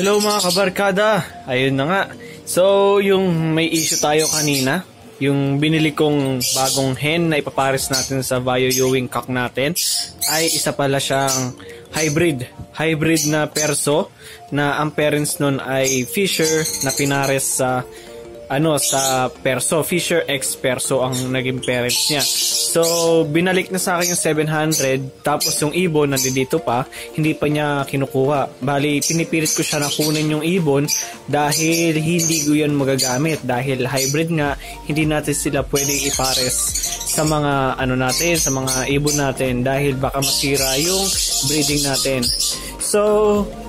Hello mga kabarkada! Ayun na nga. So, yung may issue tayo kanina, yung binili kong bagong hen na ipapares natin sa Bio Ewing cock natin, ay isa pala siyang hybrid. Hybrid na perso na ang parents nun ay Fisher na pinares sa ano sa Perso, Fisher X Perso ang naging parents niya. So, binalik na sa akin yung 700, tapos yung ibon nandito pa, hindi pa niya kinukuha. Bali, pinipilit ko siya na kunin yung ibon dahil hindi ko yan magagamit. Dahil hybrid nga, hindi natin sila pwedeng ipares sa mga ano natin, sa mga ibon natin dahil baka masira yung breeding natin. So,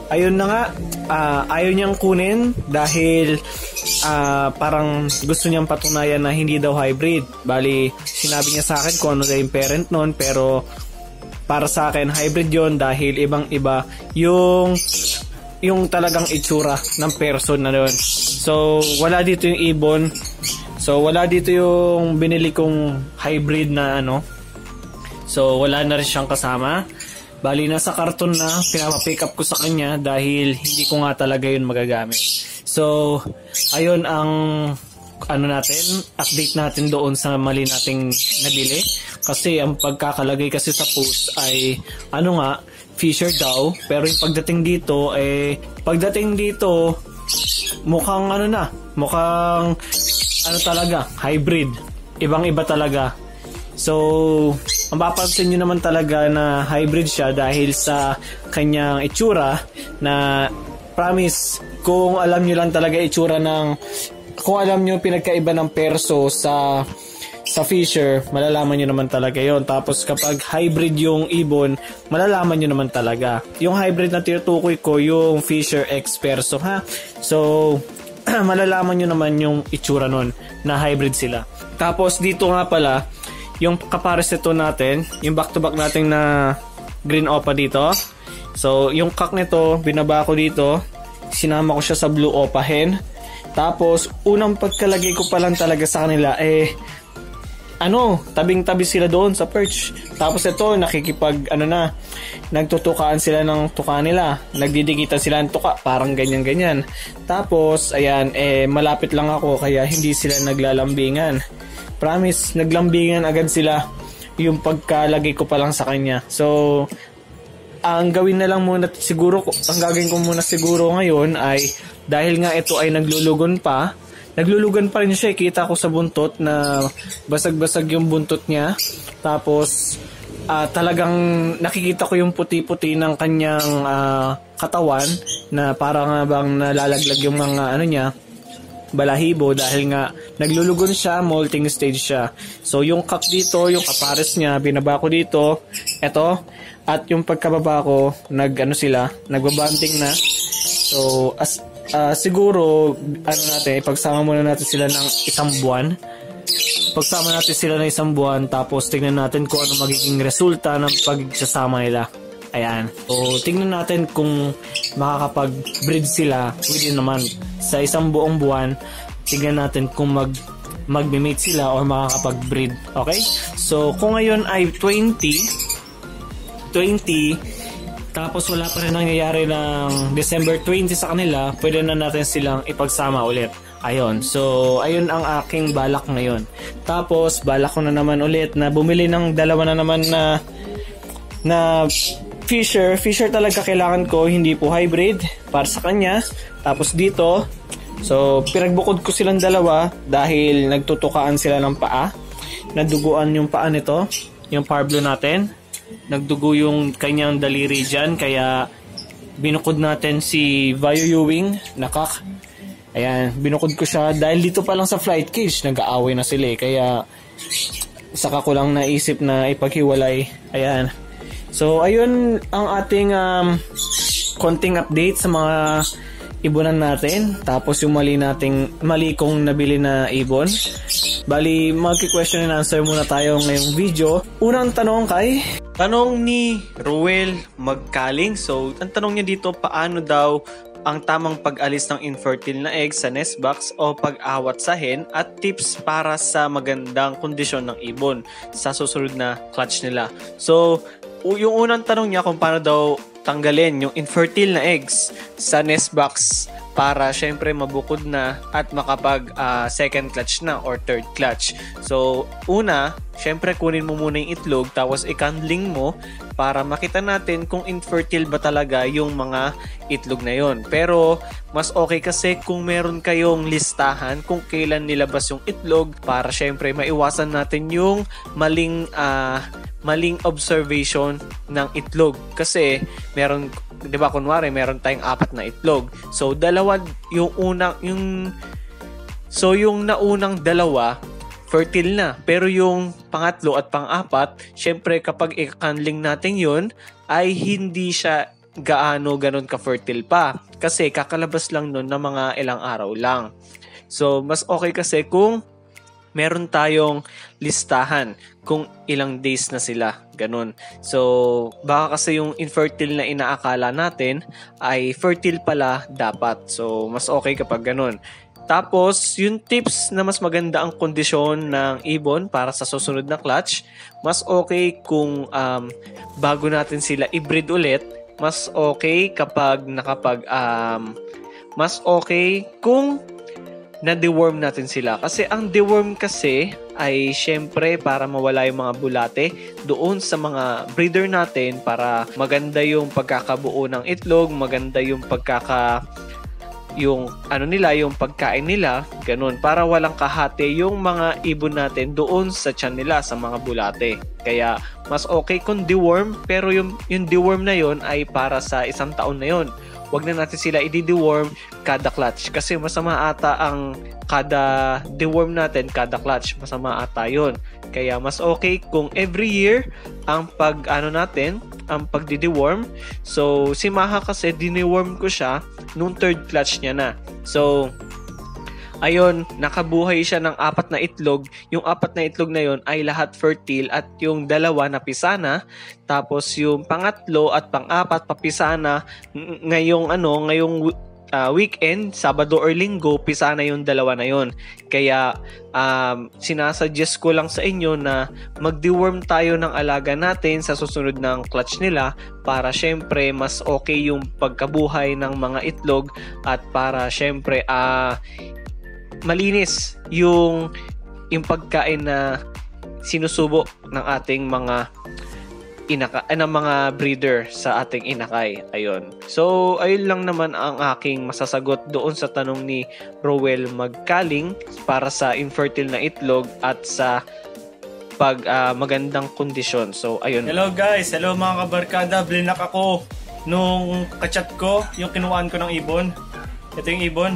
ayun na nga, uh, ayaw niyang kunin dahil uh, parang gusto niyang patunayan na hindi daw hybrid. Bali, sinabi niya sa akin kung ano yung parent nun, pero para sa akin, hybrid yon dahil ibang-iba yung yung talagang itsura ng person na doon. So, wala dito yung ibon. So, wala dito yung binili kong hybrid na ano. So, wala na rin siyang kasama. Bali, nasa karton na, pinapapick up ko sa kanya dahil hindi ko nga talaga yun magagamit. So, ayun ang ano natin, update natin doon sa mali nating nabili. Kasi ang pagkakalagay kasi sa post ay ano nga, Fisher daw. Pero yung pagdating dito, eh, pagdating dito, mukhang ano na, mukhang ano talaga, hybrid. Ibang iba talaga. So, mapapansin nyo naman talaga na hybrid siya dahil sa kanyang itsura na promise, kung alam nyo lang talaga itsura ng, kung alam nyo pinagkaiba ng perso sa sa Fisher, malalaman nyo naman talaga yon Tapos kapag hybrid yung ibon, malalaman nyo naman talaga. Yung hybrid na tinutukoy ko, yung Fisher X Perso ha. So, malalaman nyo naman yung itsura nun na hybrid sila. Tapos dito nga pala, yung kapares nito natin, yung back-to-back natin na green opa dito, So, yung kak nito, binaba ko dito. Sinama ko siya sa blue opa hen. Tapos, unang pagkalagay ko pa lang talaga sa kanila, eh, ano, tabing-tabi sila doon sa perch. Tapos ito, nakikipag, ano na, nagtutukaan sila ng tuka nila. Nagdidikitan sila ng tuka, parang ganyan-ganyan. Tapos, ayan, eh, malapit lang ako, kaya hindi sila naglalambingan. Promise, naglambingan agad sila yung pagkalagay ko pa lang sa kanya. So, ang gawin na lang muna siguro ang gagawin ko muna siguro ngayon ay dahil nga ito ay naglulugon pa naglulugan pa rin siya kita ko sa buntot na basag-basag yung buntot niya. Tapos uh, talagang nakikita ko yung puti-puti ng kanyang uh, katawan na parang nga bang nalalaglag yung mga ano niya balahibo dahil nga naglulugon siya, molting stage siya. So yung cup dito, yung kapares niya, binaba ko dito, eto, at yung pagkababa ko, nag ano sila, nagbabanding na. So as uh, siguro ano natin, ipagsama muna natin sila ng isang buwan. Pagsama natin sila ng isang buwan tapos tingnan natin kung ano magiging resulta ng pagsasama nila. Ayan. So, tingnan natin kung makakapag-breed sila within naman sa isang buong buwan. Tingnan natin kung mag magme-mate sila or makakapag-breed. Okay? So, kung ngayon ay 20, 20, tapos wala pa rin nangyayari ng December 20 sa kanila, pwede na natin silang ipagsama ulit. Ayon. So, ayun ang aking balak ngayon. Tapos, balak ko na naman ulit na bumili ng dalawa na naman na na Fisher, Fisher talaga kailangan ko, hindi po hybrid para sa kanya. Tapos dito, so pinagbukod ko silang dalawa dahil nagtutukaan sila ng paa. Naduguan yung paa nito, yung Parblo natin. Nagdugo yung kanyang daliri dyan, kaya binukod natin si Vio Ewing, nakak. Ayan, binukod ko siya dahil dito pa lang sa flight cage, nag-aaway na sila eh. Kaya saka ko lang naisip na ipaghiwalay. Ayan, So, ayun ang ating um, konting update sa mga ibonan natin. Tapos yung mali nating, mali kong nabili na ibon. Bali, magki-question and answer muna tayo ngayong video. Unang tanong kay... Tanong ni Ruel Magkaling. So, ang tanong niya dito, paano daw ang tamang pag-alis ng infertile na egg sa nest box o pag-awat sa hen at tips para sa magandang kondisyon ng ibon sa susunod na clutch nila. So, yung unang tanong niya kung paano daw tanggalin yung infertile na eggs sa nest box para syempre mabukod na at makapag uh, second clutch na or third clutch. So, una, syempre kunin mo muna yung itlog tapos ikandling mo para makita natin kung infertile ba talaga yung mga itlog na yon. Pero mas okay kasi kung meron kayong listahan kung kailan nilabas yung itlog para syempre maiwasan natin yung maling uh, maling observation ng itlog kasi meron 'di ba kunwari meron tayong apat na itlog. So dalawa yung unang yung So yung naunang dalawa fertile na. Pero yung pangatlo at pang-apat, syempre kapag i-handling natin yun, ay hindi siya gaano ganon ka-fertile pa. Kasi kakalabas lang nun ng mga ilang araw lang. So, mas okay kasi kung meron tayong listahan kung ilang days na sila. Ganun. So, baka kasi yung infertile na inaakala natin ay fertile pala dapat. So, mas okay kapag ganun. Tapos, yung tips na mas maganda ang kondisyon ng ibon para sa susunod na clutch, mas okay kung um, bago natin sila i-breed ulit, mas okay kapag nakapag um, mas okay kung na deworm natin sila. Kasi ang deworm kasi ay syempre para mawala yung mga bulate doon sa mga breeder natin para maganda yung pagkakabuo ng itlog, maganda yung pagkaka yung ano nila, yung pagkain nila, ganun, para walang kahate yung mga ibon natin doon sa tiyan nila, sa mga bulate. Kaya, mas okay kung deworm, pero yung, yung deworm na yon ay para sa isang taon na yon wag na natin sila i-deworm kada clutch. Kasi masama ata ang kada deworm natin kada clutch. Masama ata yon kaya mas okay kung every year ang pag ano natin ang pagdi-deworm. So si Maha kasi dineworm ko siya nung third clutch niya na. So Ayon, nakabuhay siya ng apat na itlog. Yung apat na itlog na yon ay lahat fertile at yung dalawa na pisana. Tapos yung pangatlo at pang-apat papisana ngayong ano, ngayong uh, weekend, Sabado or Linggo, pisana yung dalawa na yon. Kaya um, sinasuggest ko lang sa inyo na mag-deworm tayo ng alaga natin sa susunod ng clutch nila para syempre mas okay yung pagkabuhay ng mga itlog at para syempre uh, malinis yung yung pagkain na sinusubo ng ating mga inaka eh, ng mga breeder sa ating inakay. Ayun. So, ayun lang naman ang aking masasagot doon sa tanong ni Rowell Magkaling para sa infertile na itlog at sa pag uh, magandang kondisyon. So, ayun. Hello guys. Hello mga kabarkada. Blinak ako nung kachat ko, yung kinuhaan ko ng ibon. Ito yung ibon.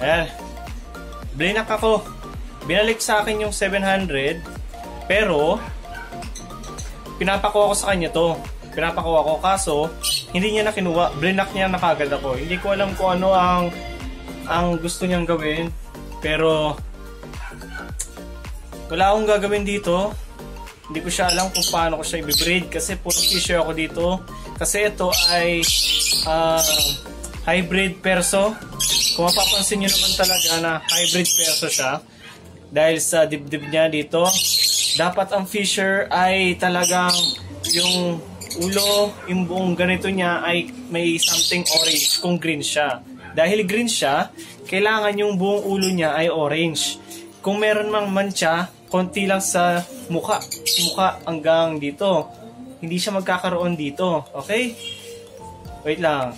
Ayan. Blinak ako. Binalik sa akin yung 700. Pero, pinapakuha ko sa kanya to. Pinapakuha ko. Kaso, hindi niya na kinuha. Blinak niya na kagad ako. Hindi ko alam kung ano ang ang gusto niyang gawin. Pero, wala akong gagawin dito. Hindi ko siya alam kung paano ko siya i-breed kasi puro tissue ako dito. Kasi ito ay uh, hybrid perso. Kung mapapansin nyo naman talaga na hybrid perso siya, dahil sa dibdib niya dito, dapat ang fisher ay talagang yung ulo, yung buong ganito niya ay may something orange kung green siya. Dahil green siya, kailangan yung buong ulo niya ay orange. Kung meron mang mancha, konti lang sa muka, muka hanggang dito. Hindi siya magkakaroon dito. Okay? Wait lang.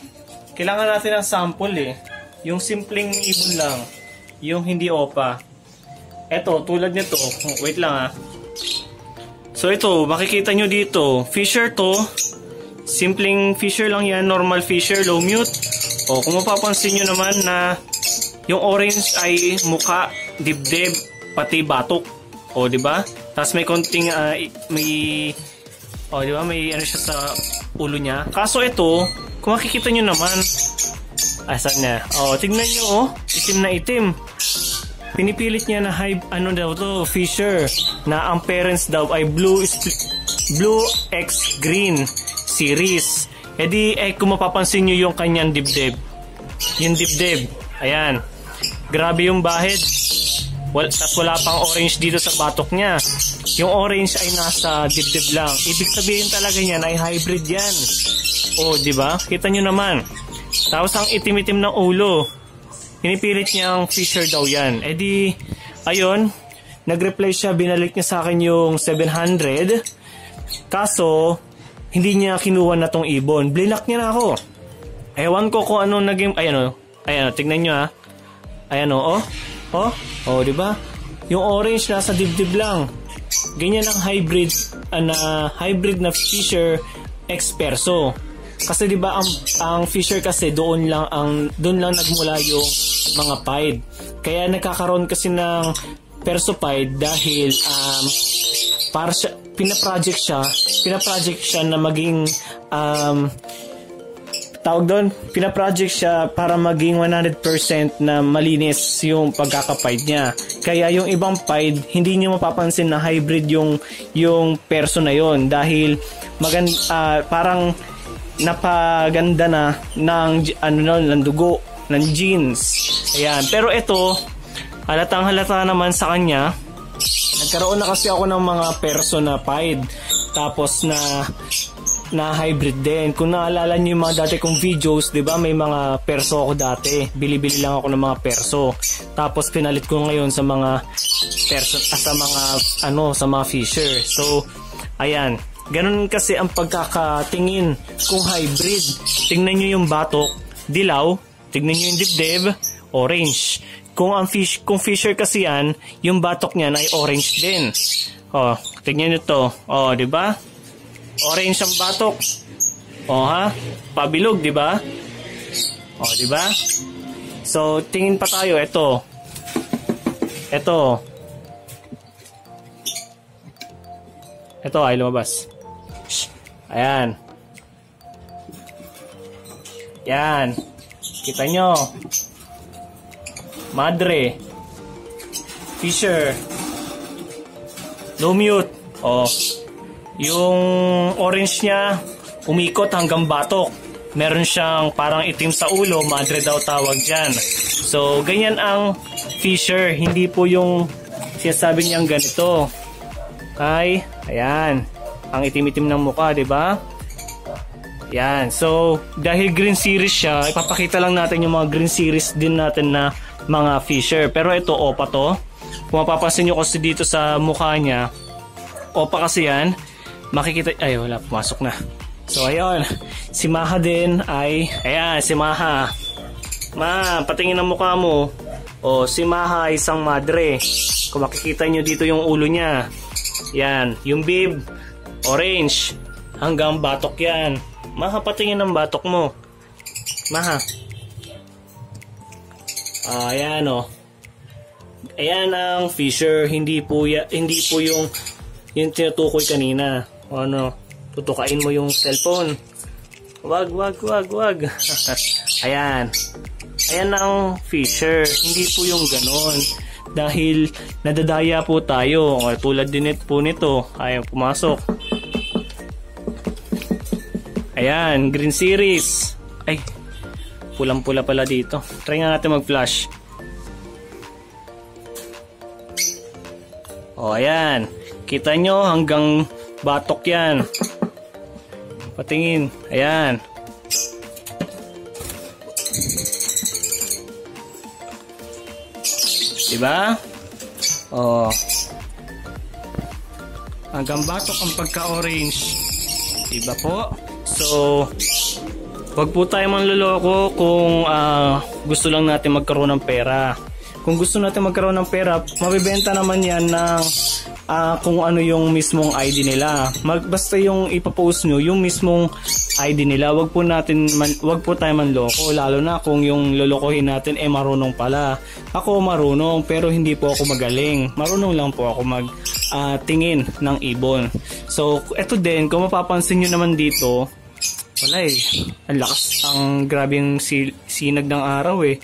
Kailangan natin ng sample eh. Yung simpleng ibon lang. Yung hindi opa. Eto, tulad nito. Wait lang ah. So ito, makikita nyo dito. Fisher to. Simpleng fisher lang yan. Normal fisher, low mute. O, kung mapapansin nyo naman na yung orange ay muka, dibdib, pati batok. O, di ba? Tapos may konting, uh, may, o, di ba? May ano siya sa ulo niya. Kaso ito, kung makikita nyo naman, asan na? Oh, tingnan nyo oh, itim na itim. Pinipilit niya na high, ano daw to, Fisher, na ang parents daw ay blue, blue X green series. E di, eh, kung mapapansin nyo yung kanyang dibdib. Yung dibdib. Ayan. Grabe yung bahid. Well, tas wala pang orange dito sa batok niya. Yung orange ay nasa dibdib lang. Ibig sabihin talaga niyan ay hybrid yan. Oh, di ba? Kita nyo naman. Tapos ang itim-itim ng ulo. Pinipilit niya ang Fisher daw yan. Eh di, ayun, nag-reply siya, binalik niya sa akin yung 700. Kaso, hindi niya kinuha na tong ibon. Blinak niya na ako. Ewan ko kung ano naging, ayan o, ayan o, tignan nyo ha. Ayan o, oh, oh, oh, di ba? Yung orange nasa dibdib lang. Ganyan ang hybrid, uh, hybrid na Fisher X Perso. Kasi 'di ba ang ang Fisher kasi doon lang ang doon lang nagmula yung mga pied. Kaya nagkakaroon kasi ng Perso pied dahil um para siya pina-project siya, pina-project siya na maging um tawag doon, pina-project siya para maging 100% na malinis yung pagkakapaid niya. Kaya yung ibang pied, hindi niyo mapapansin na hybrid yung yung perso na yon dahil magand uh, parang napaganda na ng ano no, ng dugo, ng jeans. Ayan, pero ito halatang halata naman sa kanya. Nagkaroon na kasi ako ng mga perso na pied tapos na na hybrid din. Kung naalala niyo yung mga dati kong videos, 'di ba, may mga perso ako dati. Bili-bili lang ako ng mga perso. Tapos pinalit ko ngayon sa mga perso ah, sa mga ano, sa mga fisher. So, ayan. Ganun kasi ang pagkakatingin kung hybrid. Tingnan niyo yung batok, dilaw. Tingnan niyo yung dibdib, orange. Kung ang fish, kung fisher kasi yan, yung batok niyan ay orange din. Oh, tingnan niyo to. Oh, 'di ba? Orange ang batok. Oh ha? Pabilog, 'di ba? Oh, 'di ba? So, tingin pa tayo ito. Ito. Ito ay lumabas. Ayan. Yan. Kita nyo. Madre. Fisher. No mute. Oh. Yung orange niya, umikot hanggang batok. Meron siyang parang itim sa ulo, madre daw tawag dyan. So, ganyan ang Fisher. Hindi po yung sinasabi niyang ganito. Ay, ayan. Ang itim-itim ng mukha, di ba? Yan. So, dahil green series siya, ipapakita lang natin yung mga green series din natin na mga Fisher. Pero ito, opa to. Kung mapapansin nyo kasi dito sa mukha niya, opa kasi yan. Makikita, ay wala, pumasok na. So, ayun. Si Maha din ay, ayan, si Maha. Ma, patingin ang mukha mo. O, si Maha isang madre. Kung makikita nyo dito yung ulo niya. Yan, yung bib, orange. Hanggang batok yan. Maha, patingin ang batok mo. Maha. Ah, ayan o. Oh. Ayan ang Fisher, hindi po ya, hindi po yung yung tinutukoy kanina. O ano, tutukain mo yung cellphone. Wag, wag, wag, wag. ayan. Ayan ang Fisher, hindi po yung ganon. Dahil nadadaya po tayo. Tulad din po nito, ayaw pumasok. Ayan, green series. Ay, pulang-pula pala dito. Try nga natin mag-flash. O, ayan. Kita nyo hanggang batok yan. Patingin. Ayan. Diba? O. Hanggang batok ang pagka-orange. Diba po? So, wag po tayo manloloko kung uh, gusto lang natin magkaroon ng pera. Kung gusto natin magkaroon ng pera, mabibenta naman yan ng uh, kung ano yung mismong ID nila. Mag, basta yung ipapost nyo, yung mismong ID nila. Wag po natin man, wag po tayo manloko lalo na kung yung lolokohin natin eh marunong pala. Ako marunong pero hindi po ako magaling. Marunong lang po ako mag uh, tingin ng ibon. So, eto din, kung mapapansin nyo naman dito, wala eh. Ang lakas, ang grabe yung sinag ng araw eh.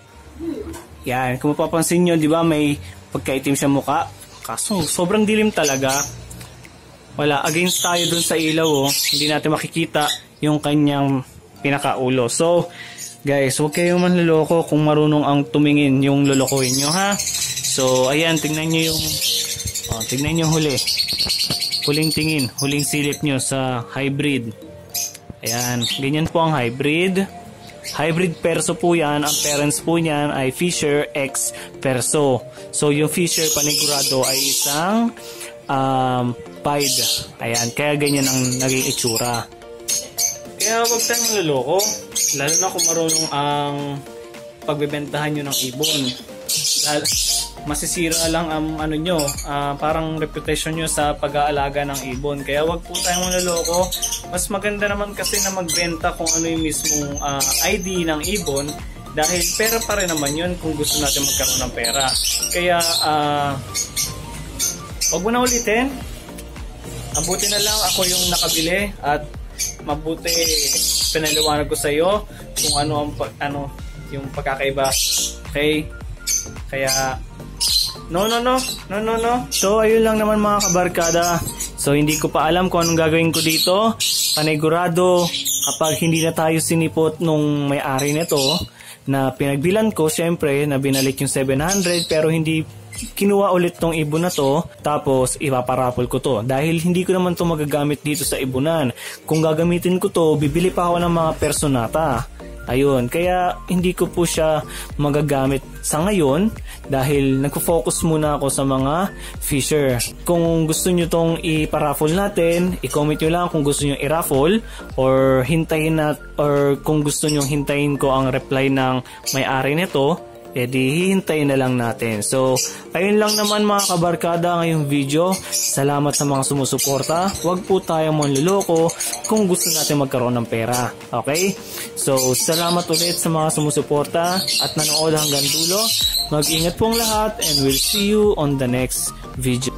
Yan, kung mapapansin nyo, di ba may pagkaitim siya muka. Kaso, sobrang dilim talaga. Wala, against tayo dun sa ilaw oh. Hindi natin makikita yung kanyang pinakaulo. So, guys, huwag kayong manloloko kung marunong ang tumingin yung lolokohin nyo ha. So, ayan, tingnan nyo yung oh, tingnan nyo huli. Huling tingin, huling silip nyo sa hybrid. Ayan, ganyan po ang hybrid. Hybrid perso po yan. Ang parents po niyan ay Fisher X perso. So yung Fisher panigurado ay isang um, pied. Ayan, kaya ganyan ang naging itsura. Kaya wag tayong maluloko. Lalo na kung marunong ang pagbebentahan nyo ng ibon. Lalo, masisira lang ang ano nyo, ah, parang reputation nyo sa pag-aalaga ng ibon. Kaya wag po tayong manloloko. Mas maganda naman kasi na magbenta kung ano yung mismong ah, ID ng ibon dahil pera pa rin naman yun kung gusto natin magkaroon ng pera. Kaya, ah, wag mo na ulitin. Mabuti na lang ako yung nakabili at mabuti pinaliwanag ko sa iyo kung ano ang pag- ano yung pagkakaiba. Okay? Kaya No, no, no. No, no, no. So, ayun lang naman mga kabarkada. So, hindi ko pa alam kung anong gagawin ko dito. Panigurado, kapag hindi na tayo sinipot nung may-ari nito, na pinagbilan ko, syempre, na binalik yung 700, pero hindi kinuha ulit tong ibon na to, tapos ipaparapol ko to. Dahil hindi ko naman to magagamit dito sa ibunan. Kung gagamitin ko to, bibili pa ako ng mga personata. Ayun, kaya hindi ko po siya magagamit sa ngayon dahil nagfo-focus muna ako sa mga fisher. Kung gusto nyo tong iparaffle natin, i-comment nyo lang kung gusto nyo i-raffle or hintayin na or kung gusto nyo hintayin ko ang reply ng may-ari nito, eh di hihintayin na lang natin. So, ayun lang naman mga kabarkada ngayong video. Salamat sa mga sumusuporta. Huwag po tayong manluloko kung gusto natin magkaroon ng pera. Okay? So, salamat ulit sa mga sumusuporta at nanood hanggang dulo. Mag-ingat pong lahat and we'll see you on the next video.